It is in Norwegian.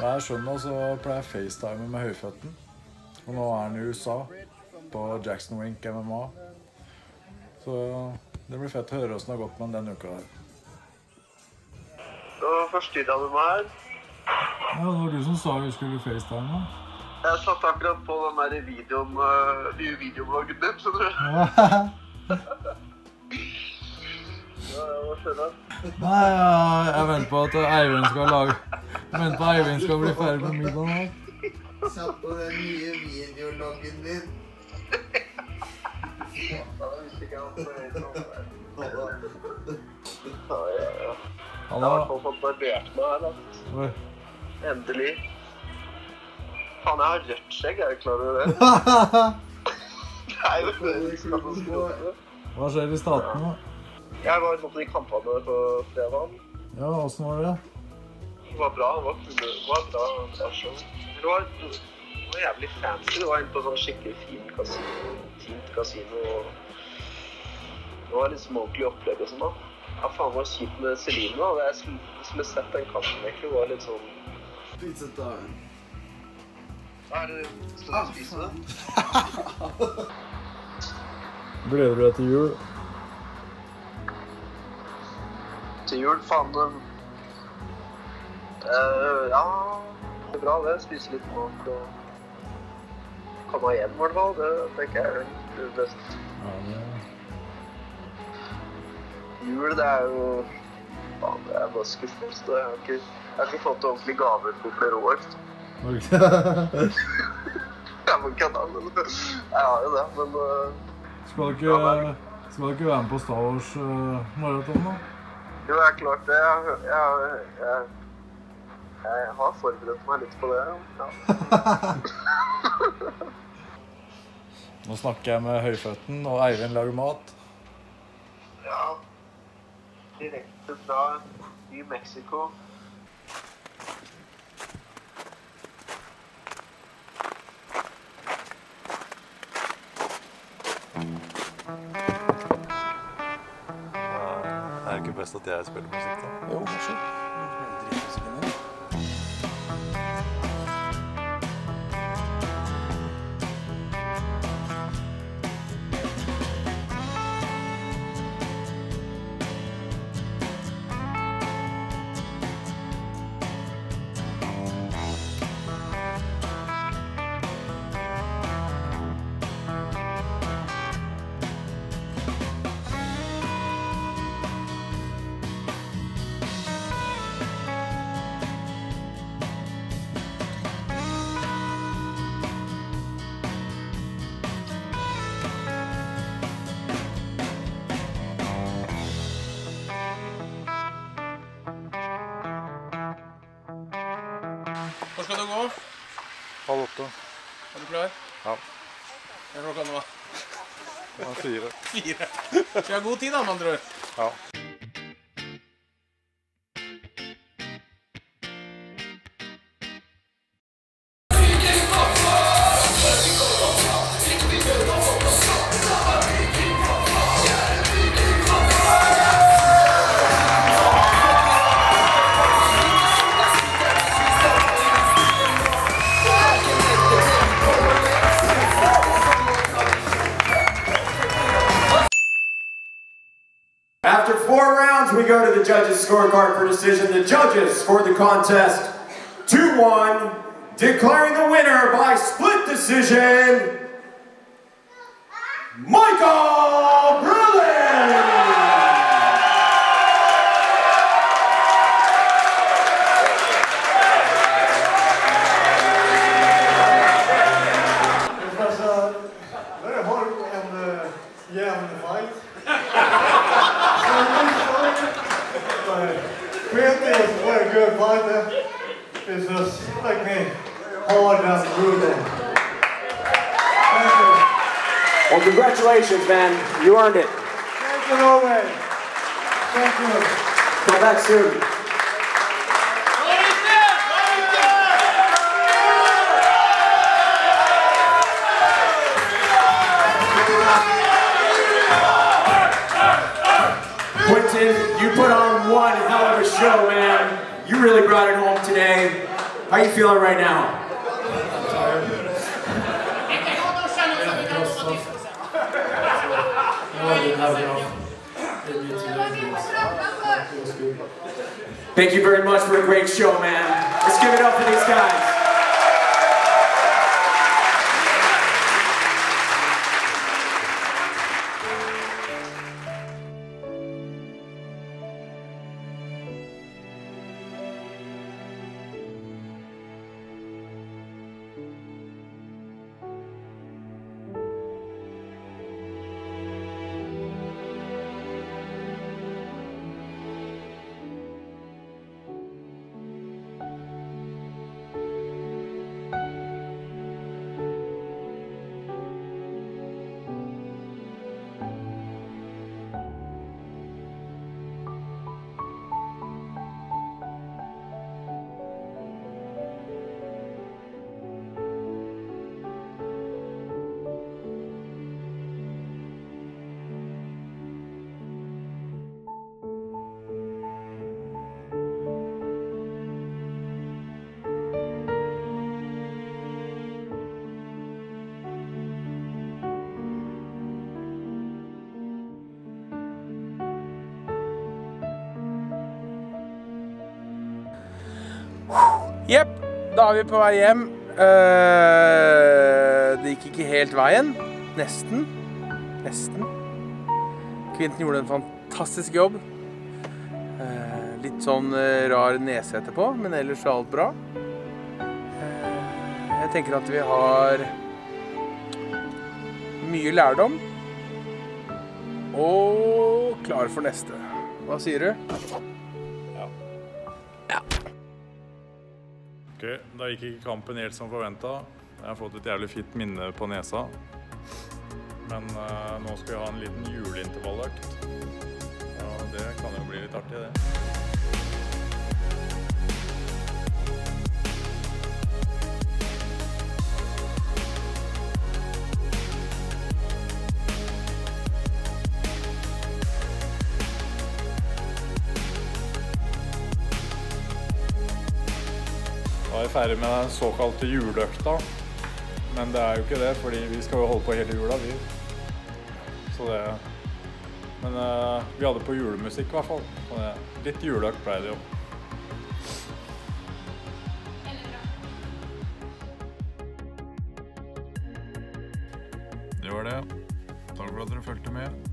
Hver skjønner, så pleier jeg FaceTime med Høyføtten. Og nå er han i USA, på Jackson Wink MMA. Så det blir fett å høre åssen det har gått med han denne uka her. Så forstyrra du meg her. Ja, det var du som sa vi skulle FaceTime. Jeg satt akkurat på den der videoen, uh, nye videobloggen din, skjønner du. Ja. Hva skjer da? Nei, ja, jeg venter på at Eivind skal lage At Eivind skal bli ferdig med middagen. her. Satt på den nye videologgen din. Sånn. Han har i hvert fall fått barbert meg her, da. Endelig. Faen, jeg har rødt skjegg, er du klar over det? Nei, det er ikke noe skrote. Hva skjer i statene? Jeg var på i kampene på fredag. Ja, åssen var det? Det var bra. Det var, kul- det var bra, bra show. Det var, det var jævlig fancy. Det var inne på sånn skikkelig fin kasino. Fint kasino. og Det var litt småkelig opplegg og sånn. da. Ja, faen, var kjipt med Celine. da. Jeg skulle, jeg skulle sett den kampen egentlig. Det var litt sånn Pizzatime. Hva er det Skal du spise det? Gleder du deg til jul? Til jul, faen. Eh, ja, det er bra det. Spise litt mat og komme hjem, i hvert fall. Det tenker jeg er det beste. Ja, det... Jul, det er jo Faen, det er bare skuffelse. Jeg har ikke, jeg har ikke fått ordentlige gaver på flere år. Jeg må kødde, men jeg har jo det. Men uh... Skal du ikke, skal du ikke være med på Star Wars uh, maraton, da? jo, det er klart det. Jeg, jeg, jeg, jeg har forberedt meg litt på det. Ja. Nå snakker jeg med Høyføtten, og Eivind lager mat. ja. Direkte fra New Mexico. Det Er jo ikke best at jeg spiller musikk, da? Jo, kanskje. Skal du gå? Halv åtte. Er du klar? Ja. Er klokka nå? Det var fire. Fire. Vi har god tid, da, med andre ord. Ja. We go to the judges' scorecard for decision. The judges for the contest 2-1, declaring the winner by split decision, Michael Berlin! It's just like me, hard and brutal. Thank you. Well, congratulations, man. You earned it. Thank you, Norway. Thank you. Come back soon. You really brought it home today. How are you feeling right now? Thank you very much for a great show, man. Let's give it up for these guys. Jepp, da er vi på vei hjem. Uh, det gikk ikke helt veien. Nesten. Nesten. Kvinten gjorde en fantastisk jobb. Uh, litt sånn eh, rar nese etterpå, men ellers er alt bra. Uh, jeg tenker at vi har mye lærdom. Og klar for neste. Hva sier du? Ok, Da gikk ikke kampen helt som forventa. Jeg har fått et jævlig fint minne på nesa. Men uh, nå skal vi ha en liten juleintervalløkt. Ja, det kan jo bli litt artig, det. Er vi ferdig med den såkalte juleøkta. Men det er jo ikke det, fordi vi skal jo holde på hele jula, vi. Så det Men uh, vi hadde på julemusikk i hvert fall. Det, litt juleøkt ble det jo. Det var det. Takk for at dere fulgte med.